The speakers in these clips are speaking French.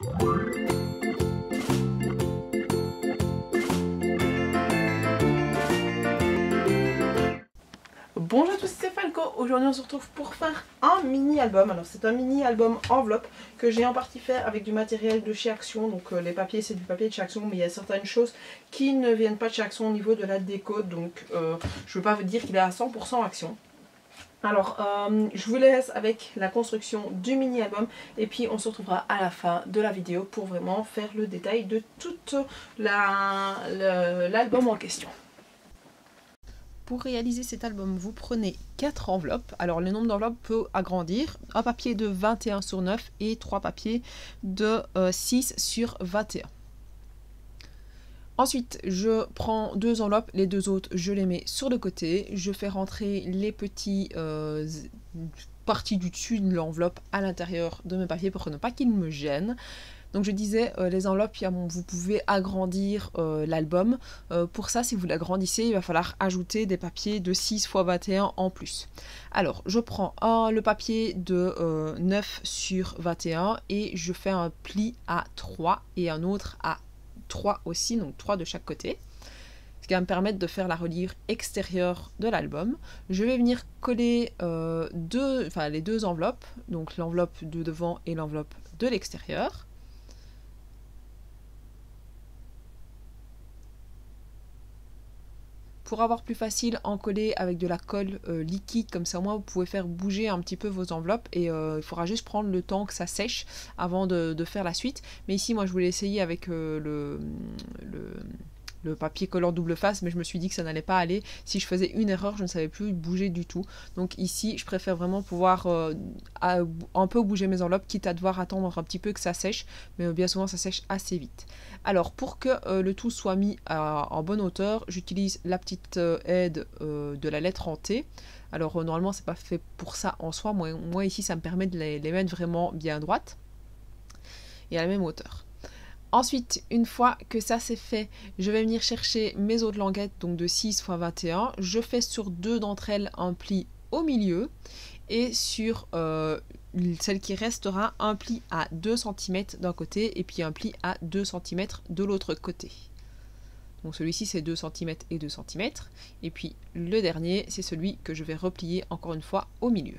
Bonjour à tous, c'est Falco. Aujourd'hui, on se retrouve pour faire un mini-album. Alors, c'est un mini-album enveloppe que j'ai en partie fait avec du matériel de chez Action. Donc, euh, les papiers, c'est du papier de chez Action, mais il y a certaines choses qui ne viennent pas de chez Action au niveau de la déco. Donc, euh, je ne veux pas vous dire qu'il est à 100% Action. Alors, euh, je vous laisse avec la construction du mini-album et puis on se retrouvera à la fin de la vidéo pour vraiment faire le détail de tout l'album en question. Pour réaliser cet album, vous prenez 4 enveloppes. Alors le nombre d'enveloppes peut agrandir. Un papier de 21 sur 9 et 3 papiers de 6 euh, sur 21. Ensuite, je prends deux enveloppes, les deux autres, je les mets sur le côté. Je fais rentrer les petits euh, parties du dessus de l'enveloppe à l'intérieur de mes papiers pour ne pas qu'ils me gênent. Donc je disais, euh, les enveloppes, vous pouvez agrandir euh, l'album. Euh, pour ça, si vous l'agrandissez, il va falloir ajouter des papiers de 6 x 21 en plus. Alors, je prends le papier de 9 sur 21 et je fais un pli à 3 et un autre à 3 aussi, donc 3 de chaque côté ce qui va me permettre de faire la reliure extérieure de l'album. Je vais venir coller enfin, les deux enveloppes, donc l'enveloppe de devant et l'enveloppe de l'extérieur. Pour avoir plus facile, en coller avec de la colle euh, liquide, comme ça au moins vous pouvez faire bouger un petit peu vos enveloppes et euh, il faudra juste prendre le temps que ça sèche avant de, faire la suite. Mais ici moi je voulais essayer avec euh, le, le le papier collant double face, mais je me suis dit que ça n'allait pas aller. Si je faisais une erreur, je ne savais plus bouger du tout. Donc ici, je préfère vraiment pouvoir euh, un peu bouger mes enveloppes, quitte à devoir attendre un petit peu que ça sèche, mais bien souvent ça sèche assez vite. Alors pour que euh, le tout soit mis en bonne hauteur, j'utilise la petite euh, aide de la lettre en T. Alors normalement c'est pas fait pour ça en soi, moi, ici ça me permet de les, les mettre vraiment bien droite et à la même hauteur. Ensuite, une fois que ça c'est fait, je vais venir chercher mes autres languettes, donc de 6 x 21. Je fais sur deux d'entre elles un pli au milieu et sur euh, celle qui restera un pli à 2 cm d'un côté et puis un pli à 2 cm de l'autre côté. Donc celui-ci c'est 2 cm et 2 cm. Et puis le dernier c'est celui que je vais replier encore une fois au milieu.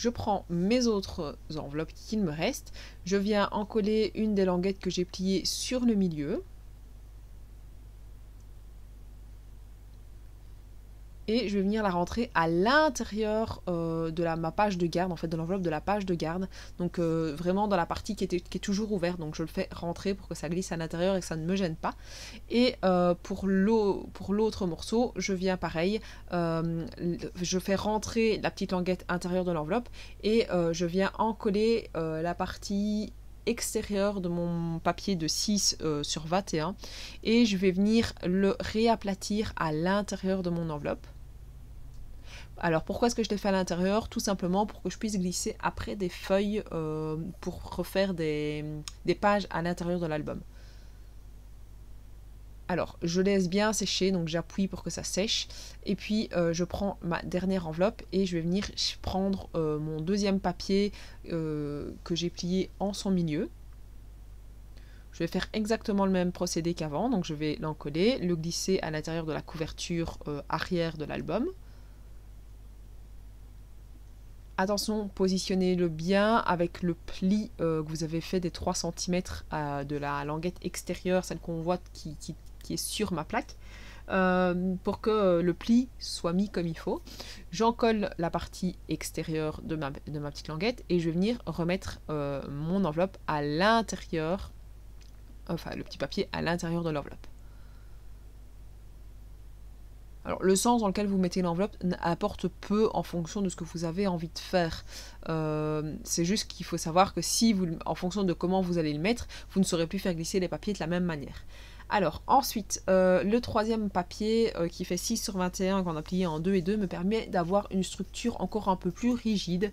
Je prends mes autres enveloppes qu'il me reste, je viens en coller une des languettes que j'ai pliées sur le milieu, et je vais venir la rentrer à l'intérieur euh, de ma page de garde, en fait de l'enveloppe de la page de garde, donc euh, vraiment dans la partie qui, était, qui, est toujours ouverte, donc je le fais rentrer pour que ça glisse à l'intérieur et que ça ne me gêne pas. Et euh, pour l'autre morceau, je viens pareil, je fais rentrer la petite languette intérieure de l'enveloppe et je viens encoller la partie extérieure de mon papier de 6 sur 21 et je vais venir le réaplatir à l'intérieur de mon enveloppe. Alors pourquoi est-ce que je l'ai fait à l'intérieur? Tout simplement pour que je puisse glisser après des feuilles euh, pour refaire des, pages à l'intérieur de l'album. Alors, je laisse bien sécher, donc j'appuie pour que ça sèche. Et puis, euh, je prends ma dernière enveloppe et je vais venir prendre euh, mon deuxième papier que j'ai plié en son milieu. Je vais faire exactement le même procédé qu'avant, donc je vais l'encoller, le glisser à l'intérieur de la couverture arrière de l'album. Attention, positionnez-le bien avec le pli euh, que vous avez fait des 3 cm euh, de la languette extérieure, celle qu'on voit qui, est sur ma plaque, euh, pour que le pli soit mis comme il faut. J'en colle la partie extérieure de ma, de ma petite languette et je vais venir remettre mon enveloppe à l'intérieur, enfin le petit papier à l'intérieur de l'enveloppe. Alors, le sens dans lequel vous mettez l'enveloppe apporte peu en fonction de ce que vous avez envie de faire. Euh, c'est juste qu'il faut savoir que si vous, en fonction de comment vous allez le mettre, vous ne saurez plus faire glisser les papiers de la même manière. Alors, ensuite, euh, le troisième papier euh, qui fait 6 sur 21, qu'on a plié en 2 et 2, me permet d'avoir une structure encore un peu plus rigide.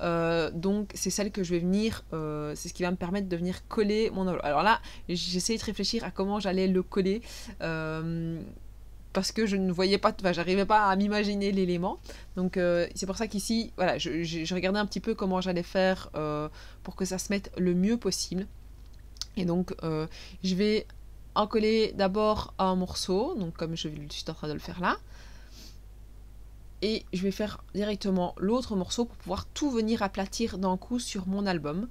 Donc, c'est celle que je vais venir, c'est ce qui va me permettre de venir coller mon enveloppe. Alors là, j'essaye de réfléchir à comment j'allais le coller. Parce que je ne voyais pas, j'arrivais pas à m'imaginer l'élément. Donc, c'est pour ça qu'ici, voilà, je, regardais un petit peu comment j'allais faire pour que ça se mette le mieux possible. Et donc, je vais en coller d'abord un morceau, donc comme je suis en train de le faire là. Et je vais faire directement l'autre morceau pour pouvoir tout venir aplatir d'un coup sur mon album.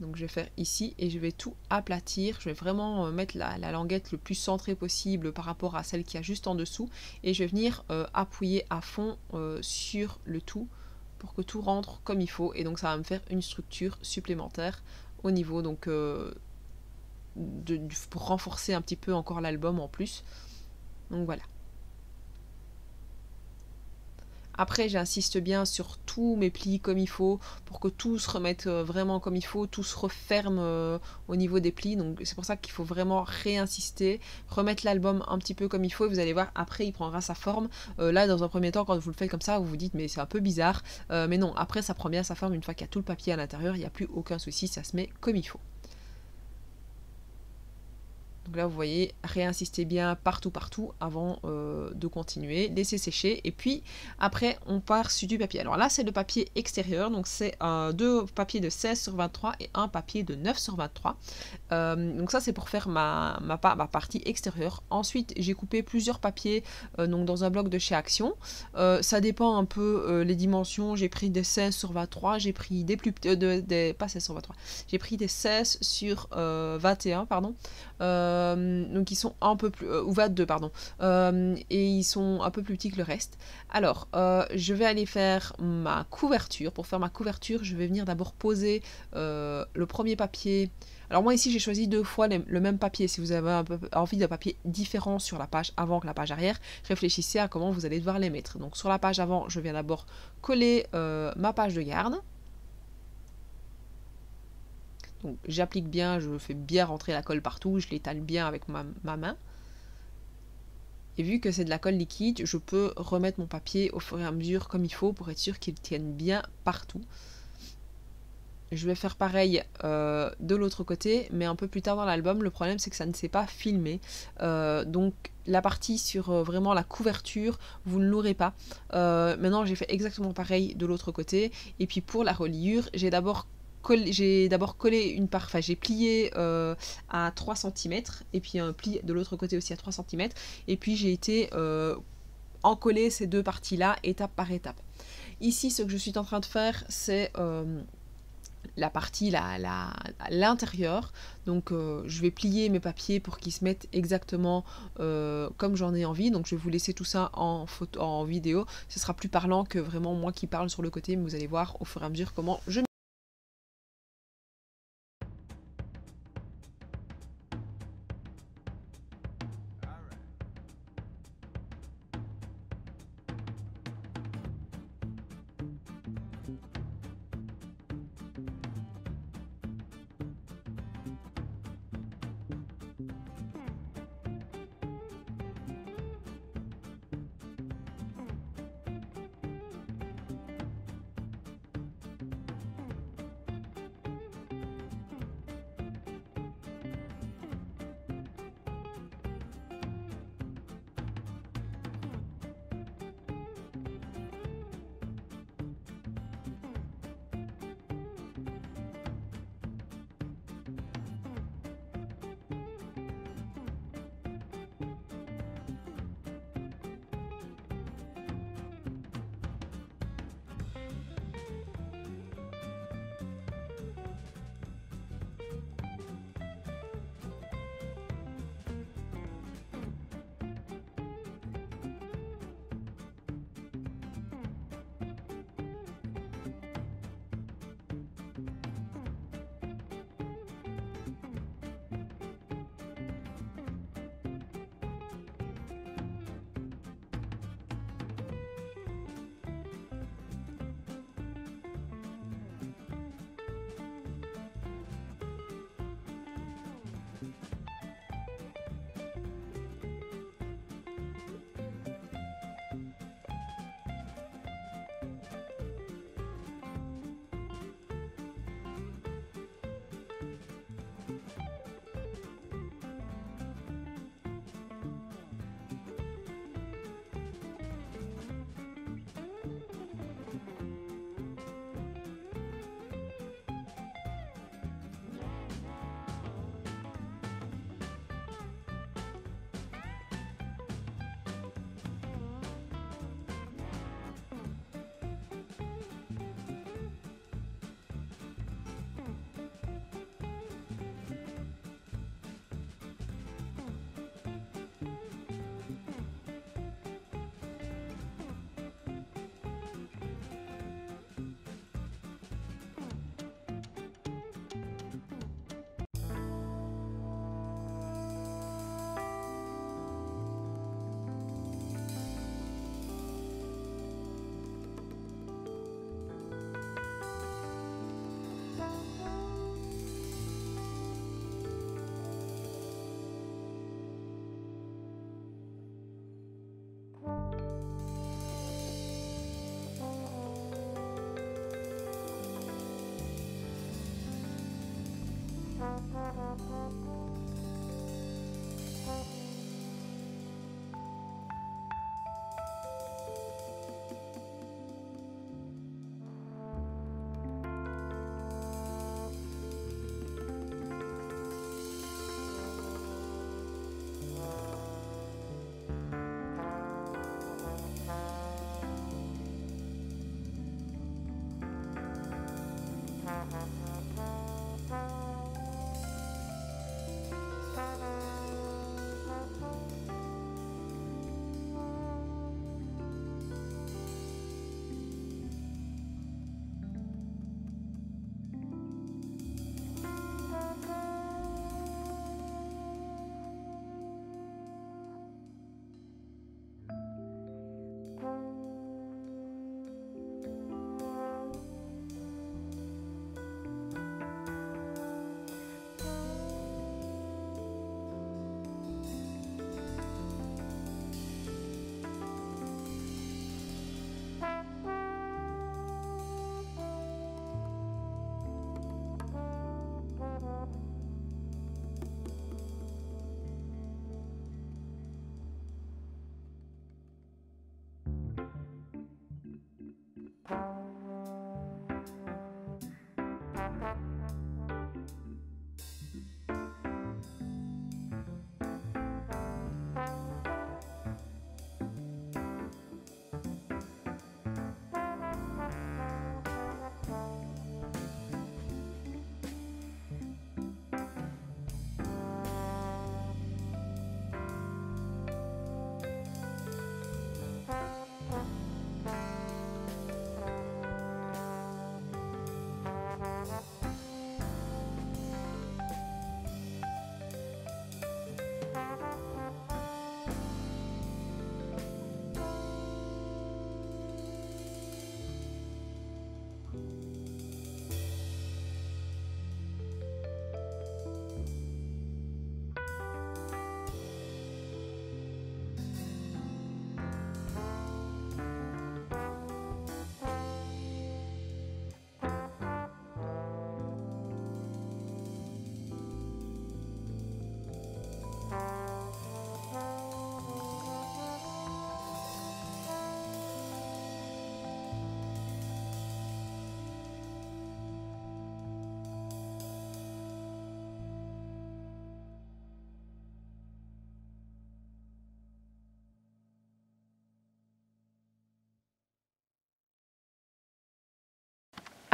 Donc je vais faire ici et je vais tout aplatir. Je vais vraiment euh, mettre la, languette le plus centrée possible par rapport à celle qui a juste en dessous. Et je vais venir euh, appuyer à fond euh, sur le tout pour que tout rentre comme il faut. Et donc ça va me faire une structure supplémentaire au niveau donc pour renforcer un petit peu encore l'album en plus. Donc voilà. Après, j'insiste bien sur tous mes plis comme il faut pour que tout se remette euh, vraiment comme il faut, tout se referme euh, au niveau des plis. Donc c'est pour ça qu'il faut vraiment réinsister, remettre l'album un petit peu comme il faut et vous allez voir après il prendra sa forme. Euh, là, dans un premier temps, quand vous le faites comme ça, vous vous dites mais c'est un peu bizarre. mais non, après ça prend bien sa forme une fois qu'il y a tout le papier à l'intérieur, il n'y a plus aucun souci, ça se met comme il faut. Donc là, vous voyez, réinsistez bien partout, partout avant euh, de continuer. Laissez sécher. Et puis, après, on part sur du papier. Alors là, c'est le papier extérieur. Donc, c'est deux papiers de 16 sur 23 et un papier de 9 sur 23. Euh, donc ça, c'est pour faire ma, partie extérieure. Ensuite, j'ai coupé plusieurs papiers euh, dans un bloc de chez Action. ça dépend un peu les dimensions. J'ai pris des 16 sur 23. J'ai pris des plus... Des, pas 16 sur 23. J'ai pris des 16 sur 21, pardon. Euh, donc ils sont un peu plus... Euh, ou 22, pardon. Euh, et ils sont un peu plus petits que le reste. Alors, je vais aller faire ma couverture. Pour faire ma couverture, je vais venir d'abord poser le premier papier... Alors moi ici j'ai choisi deux fois le même papier. Si vous avez envie d'un papier différent sur la page avant que la page arrière, réfléchissez à comment vous allez devoir les mettre. Donc sur la page avant, je viens d'abord coller ma page de garde. Donc j'applique bien, je fais bien rentrer la colle partout, je l'étale bien avec ma, main. Et vu que c'est de la colle liquide, je peux remettre mon papier au fur et à mesure comme il faut pour être sûr qu'il tienne bien partout. Je vais faire pareil euh, de l'autre côté, mais un peu plus tard dans l'album. Le problème, c'est que ça ne s'est pas filmé. Euh, donc, la partie sur euh, vraiment la couverture, vous ne l'aurez pas. maintenant, j'ai fait exactement pareil de l'autre côté. Et puis, pour la reliure, j'ai d'abord j'ai d'abord collé une part, enfin j'ai plié euh, à 3 cm et puis un pli de l'autre côté aussi à 3 cm et puis j'ai été euh, encoller ces deux parties là étape par étape. Ici ce que je suis en train de faire c'est euh, la partie à l'intérieur. Donc je vais plier mes papiers pour qu'ils se mettent exactement comme j'en ai envie. Donc je vais vous laisser tout ça en, photo, en vidéo. Ce sera plus parlant que vraiment moi qui parle sur le côté. Mais vous allez voir au fur et à mesure comment je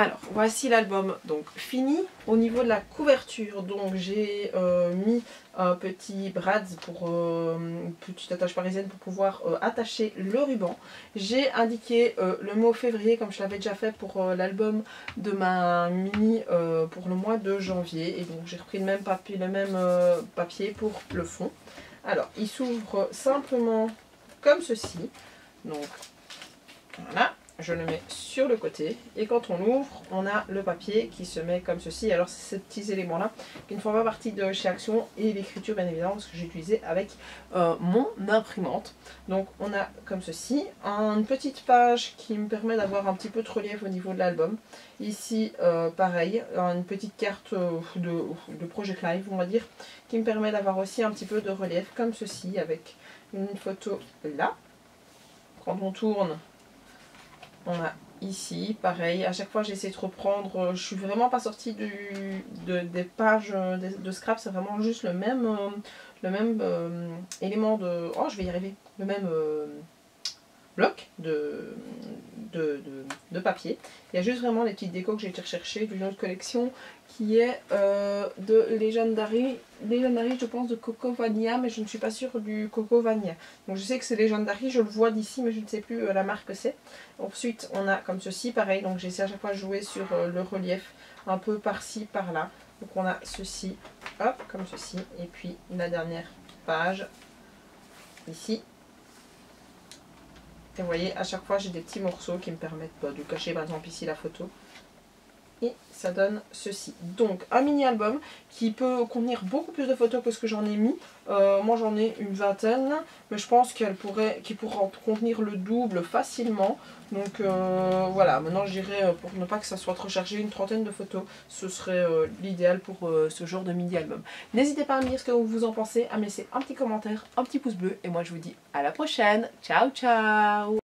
Alors, voici l'album donc fini. Au niveau de la couverture, donc j'ai euh, mis un petit brad pour euh, une petite attache parisienne pour pouvoir euh, attacher le ruban. J'ai indiqué le mot février comme je l'avais déjà fait pour l'album de ma mini pour le mois de janvier. Et donc j'ai repris le même papier, le même papier pour le fond. Alors, il s'ouvre simplement comme ceci. Donc, voilà je le mets sur le côté. Et quand on ouvre on a le papier qui se met comme ceci. Alors c'est ces petits éléments là qui ne font pas partie de chez Action et l'écriture bien évidemment parce que j'ai utilisé avec euh, mon imprimante. Donc on a comme ceci une petite page qui me permet d'avoir un petit peu de relief au niveau de l'album. Ici euh, pareil une petite carte euh, de, de Project Live on va dire qui me permet d'avoir aussi un petit peu de relief comme ceci avec une photo là. Quand on tourne on a ici, pareil, à chaque fois j'essaie de reprendre, euh, je suis vraiment pas sortie des pages euh, de, scrap, c'est vraiment juste le même, euh, le même élément de... Oh, je vais y arriver, le même bloc de, de, papier. Il y a juste vraiment les petites décos que j'ai été rechercher d'une autre collection qui est euh, de Legendary, Legendary je pense de Coco Vanilla mais je ne suis pas sûre du Coco Vanilla. Donc je sais que c'est Legendary, je le vois d'ici mais je ne sais plus euh, la marque que c'est. Ensuite on a comme ceci, pareil, donc j'essaie à chaque fois de jouer sur euh, le relief un peu par-ci, par-là. Donc on a ceci, hop, comme ceci, et puis la dernière page ici et vous voyez, à chaque fois, j'ai des petits morceaux qui me permettent bah, de cacher, par exemple, ici la photo. Et ça donne ceci. Donc un mini album qui peut contenir beaucoup plus de photos que ce que j'en ai mis. Euh, moi j'en ai une vingtaine, mais je pense qu'elle pourrait, pourra contenir le double facilement. Donc euh, voilà, maintenant je dirais euh, pour ne pas que ça soit trop chargé, une trentaine de photos, ce serait l'idéal pour ce genre de mini album. N'hésitez pas à me dire ce que vous en pensez, à me laisser un petit commentaire, un petit pouce bleu, et moi je vous dis à la prochaine. Ciao ciao